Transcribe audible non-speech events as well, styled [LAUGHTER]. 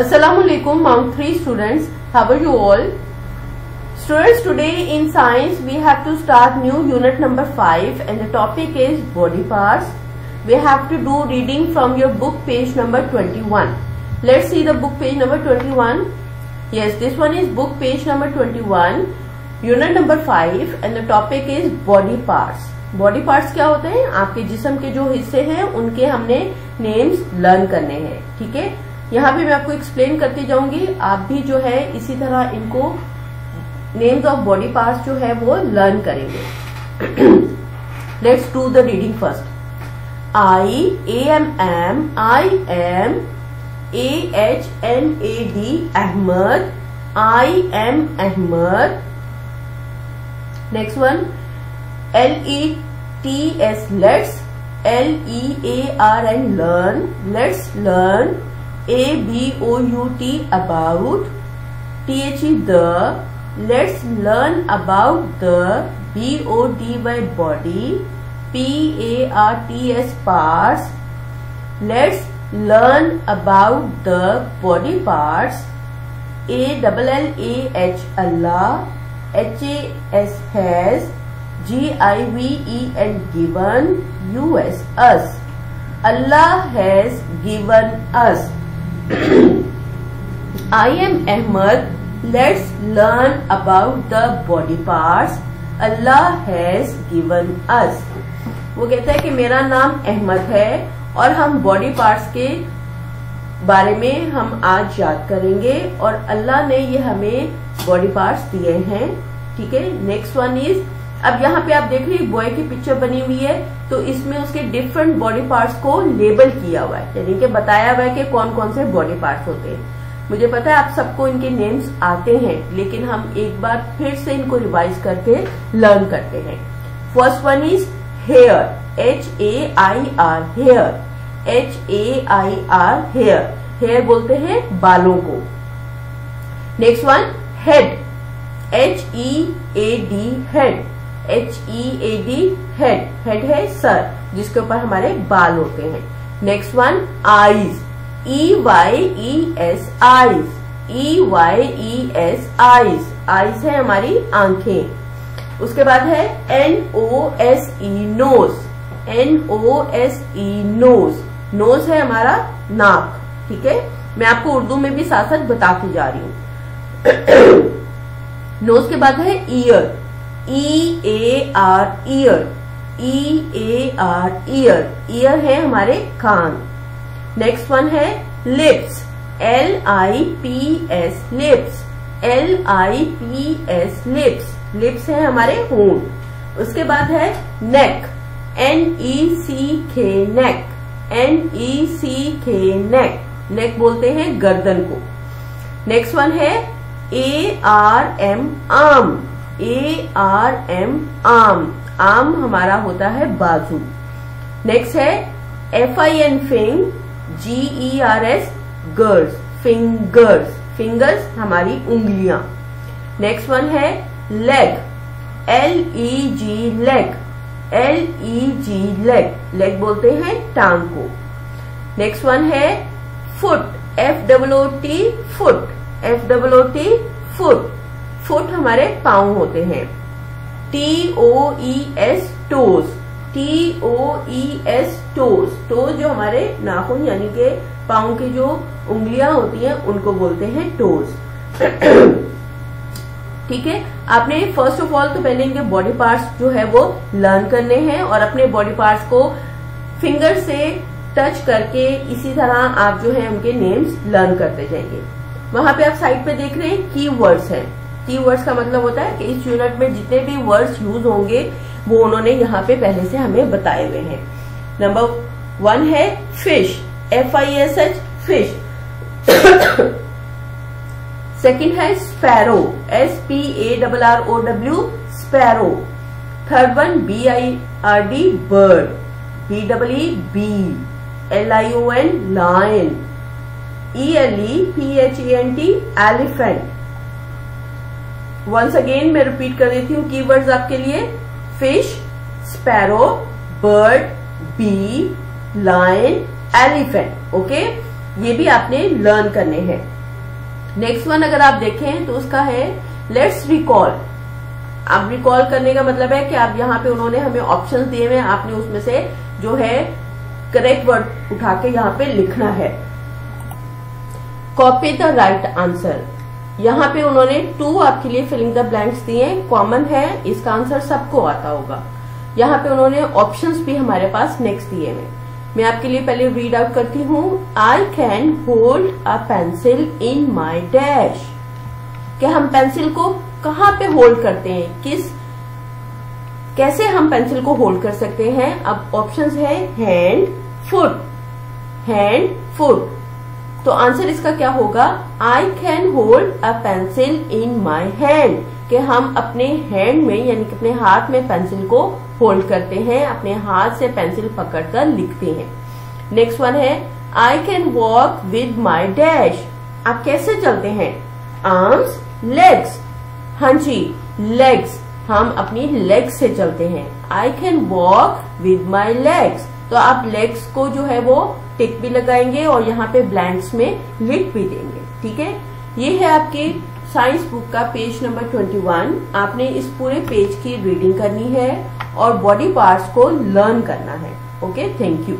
Assalamu alaikum Mount 3 students. How are you all? Students today in science we have to start new unit number 5 and the topic is body parts. We have to do reading from your book page number 21. Let's see the book page number 21. Yes, this one is book page number 21, unit number 5 and the topic is body parts. Body parts क्या होते हैं आपके जिसम के जो हिस्से हैं उनके हमने नेम्स लर्न करने हैं ठीक है यहाँ भी मैं आपको एक्सप्लेन करती जाऊँगी। आप भी जो है, इसी तरह इनको नेम्स ऑफ़ बॉडी पार्ट्स जो है, वो लर्न करेंगे। Let's do the reading first I A M am I am A H N A D Ahmad I am Ahmad next one L E T S let's L E A R N, learn. Let's learn. A B O U T about T H E the. Let's learn about the B O D Y body. P A R T S parts. Let's learn about the body parts. A double L A H Allah H A S has. G-I-V-E-N. Given US us. Allah has given us. I am Ahmad. Let's learn about the body parts Allah has given us. वो कहता है कि मेरा नाम अहमद है और हम body parts के बारे में हम आज याद करेंगे और अल्लाह ने ये हमें बॉडी पार्ट्स दिए हैं ठीक है नेक्स्ट वन इज़ अब यहाँ पे आप देख रहे हैं बॉय की पिक्चर बनी हुई है तो इसमें उसके डिफरेंट बॉडी पार्ट्स को लेबल किया हुआ है। यानी कि बताया हुआ है कि कौन कौन से बॉडी पार्ट्स होते हैं। मुझे पता है आप सबको इनके नेम्स आते हैं, लेकिन हम एक बार फिर से इनको रिवाइज करके लर्न करते हैं। First one is hair H A I R hair H A I R hair hair बोलते हैं बालों को। Next one head H E A D head H E A D head head है सर जिसके ऊपर हमारे बाल होते हैं। Next one eyes E Y E S eyes E Y E S eyes eyes है हमारी आँखें। उसके बाद है N O S E nose N O S E nose nose है हमारा नाक, ठीक है? मैं आपको उर्दू में भी साथ साथ बताती जा रही हूँ। [COUGHS] नोज़ के बाद है ear E A R ear E A R ear ear है हमारे कान. नेक्स्ट वन है lips L I P S lips L I P S lips lips है हमारे होंठ उसके बाद है नेक एन ई सी खे नेक एन ई सी खे नेक नेक बोलते हैं गर्दन को. नेक्स्ट वन है ए आर एम आम ए आर एम आम। आम हमारा होता है बाजू। नेक्स्ट है F I N fing G E R S gers fingers fingers हमारी उंगलियाँ। नेक्स्ट वन है leg L E G leg L E G leg leg बोलते हैं टांग को। नेक्स्ट वन है foot F W O T foot F W O T foot foot हमारे पाँव होते हैं। T O E S toes T O E S toes toes जो हमारे नाखून यानी के पाँव की जो उंगलियाँ होती हैं, उनको बोलते हैं टोज ठीक है? आपने फ़र्स्ट ऑफ़ ऑल तो पहले इनके बॉडी पार्ट्स जो है वो लर्न करने हैं और अपने बॉडी पार्ट्स को फिंगर से टच करके इसी तरह आप जो है उनके नेम्स लर्न करते जाएँगे। वहाँ पे आप साइड पे देख रहे हैं की वर्ड्स हैं। की वर्ड्स का मतलब होता है कि इस यूनिट में जितने भी वर्ड्स यूज़ होंगे, वो उन्होंने यहाँ पे पहले से हमें बताए हुए हैं। नंबर वन है fish F I S H fish second है sparrow S P A double R O W sparrow third one B I R D bird B double E bee L I O N lion E L E P H A N T elephant once again मैं repeat कर देती हूँ keywords आपके लिए. Fish sparrow bird bee lion elephant okay ये भी आपने learn करने हैं. नेक्स्ट वन अगर आप देखें तो उसका है लेट्स रिकॉल आप रिकॉल करने का मतलब है कि आप यहाँ पे उन्होंने हमें ऑप्शंस दिए हुए आपने उसमें से जो है करेक्ट वर्ड उठा के यहाँ पे लिखना है. कॉपी द राइट आंसर यहाँ पे उन्होंने टू आपके लिए फिलिंग द ब्लैंक्स दिए कॉमन है, इसका आंसर सबको आता होगा। यहाँ पे उन्होंने ऑप्शंस भी हमारे पास नेक्स्ट दिए हैं मैं आपके लिए पहले रीड आउट करती हूँ। I can hold a pencil in my dash क्या हम पेंसिल को कहाँ पे होल्ड करते हैं? किस, कैसे हम पेंसिल को होल्ड कर सकते हैं? अब ऑप्शंस है हैंड फुट हैंड फुट तो आंसर इसका क्या होगा? I can hold a pencil in my hand कि हम अपने हैंड में, यानी कि अपने हाथ में पेंसिल को होल्ड करते हैं, अपने हाथ से पेंसिल पकड़कर लिखते हैं। नेक्स्ट वन है I can walk with my dash आप कैसे चलते हैं? आर्म्स लेग्स हाँ जी लेग्स हम अपनी लेग्स से चलते हैं। I can walk with my legs तो आप लेग्स को जो है वो टिक भी लगाएँगे और यहाँ पे ब्लैंक्स में लिख भी देंगे, ठीक है? ये है आपके साइंस बुक का पेज नंबर 21 आपने इस पूरे पेज की रीडिंग करनी है और बॉडी पार्ट्स को लर्न करना है ओके थैंक यू